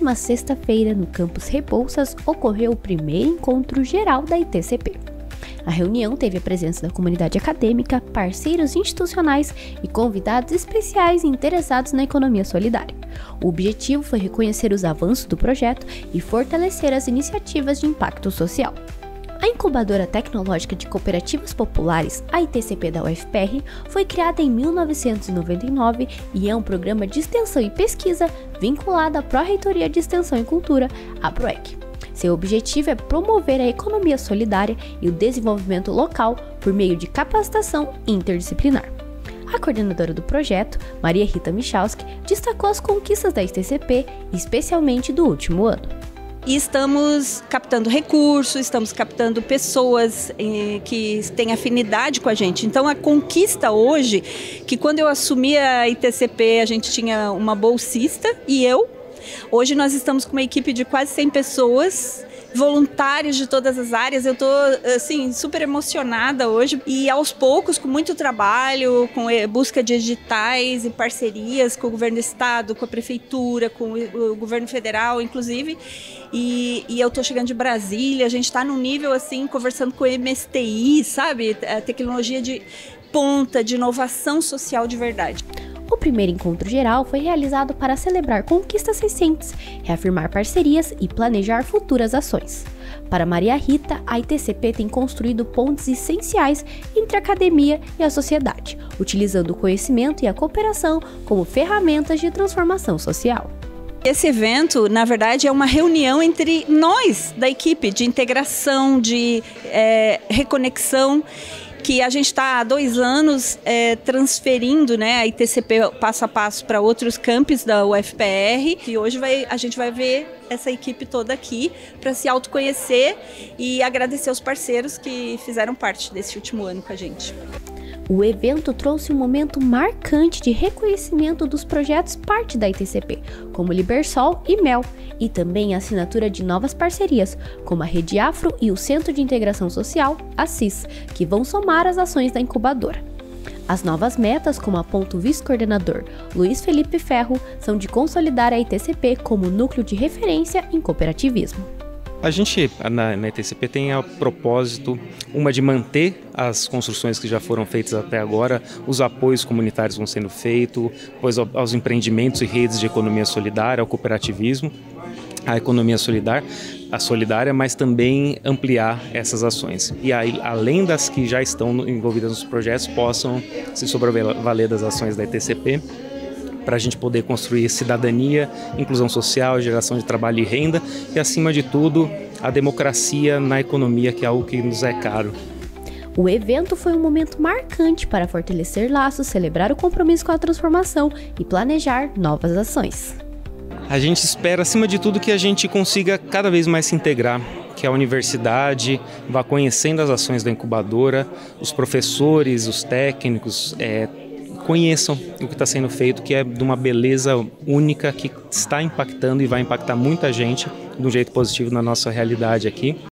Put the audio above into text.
última sexta-feira, no campus Rebouças, ocorreu o primeiro encontro geral da ITCP. A reunião teve a presença da comunidade acadêmica, parceiros institucionais e convidados especiais interessados na economia solidária. O objetivo foi reconhecer os avanços do projeto e fortalecer as iniciativas de impacto social. A Incubadora Tecnológica de Cooperativas Populares, a ITCP da UFPR, foi criada em 1999 e é um programa de extensão e pesquisa vinculado à Pró-Reitoria de Extensão e Cultura, a PROEC. Seu objetivo é promover a economia solidária e o desenvolvimento local por meio de capacitação interdisciplinar. A coordenadora do projeto, Maria Rita Michalski, destacou as conquistas da ITCP, especialmente do último ano. E estamos captando recursos, estamos captando pessoas eh, que têm afinidade com a gente. Então a conquista hoje, que quando eu assumi a ITCP, a gente tinha uma bolsista e eu. Hoje nós estamos com uma equipe de quase 100 pessoas voluntários de todas as áreas. Eu estou assim super emocionada hoje e aos poucos com muito trabalho, com eh, busca de editais e parcerias com o governo do estado, com a prefeitura, com o governo federal, inclusive. E, e eu estou chegando de Brasília. A gente está num nível assim conversando com o MSTI, sabe, a tecnologia de ponta de inovação social de verdade. O primeiro encontro geral foi realizado para celebrar conquistas recentes, reafirmar parcerias e planejar futuras ações. Para Maria Rita, a ITCP tem construído pontes essenciais entre a academia e a sociedade, utilizando o conhecimento e a cooperação como ferramentas de transformação social. Esse evento, na verdade, é uma reunião entre nós da equipe de integração, de é, reconexão que a gente está há dois anos é, transferindo né, a ITCP passo a passo para outros campos da UFPR e hoje vai, a gente vai ver essa equipe toda aqui para se autoconhecer e agradecer os parceiros que fizeram parte desse último ano com a gente. O evento trouxe um momento marcante de reconhecimento dos projetos parte da ITCP, como Libersol e Mel, e também a assinatura de novas parcerias, como a Rede Afro e o Centro de Integração Social, a CIS, que vão somar as ações da incubadora. As novas metas, como aponta o vice-coordenador Luiz Felipe Ferro, são de consolidar a ITCP como núcleo de referência em cooperativismo. A gente, na, na ETCP, tem a propósito, uma de manter as construções que já foram feitas até agora, os apoios comunitários vão sendo feitos, pois aos empreendimentos e redes de economia solidária, ao cooperativismo, a economia solidária, a solidária, mas também ampliar essas ações. E aí, além das que já estão envolvidas nos projetos, possam se sobrevaler das ações da ETCP para a gente poder construir cidadania, inclusão social, geração de trabalho e renda e, acima de tudo, a democracia na economia, que é algo que nos é caro. O evento foi um momento marcante para fortalecer laços, celebrar o compromisso com a transformação e planejar novas ações. A gente espera, acima de tudo, que a gente consiga cada vez mais se integrar, que a universidade vá conhecendo as ações da incubadora, os professores, os técnicos, é, conheçam o que está sendo feito, que é de uma beleza única que está impactando e vai impactar muita gente de um jeito positivo na nossa realidade aqui.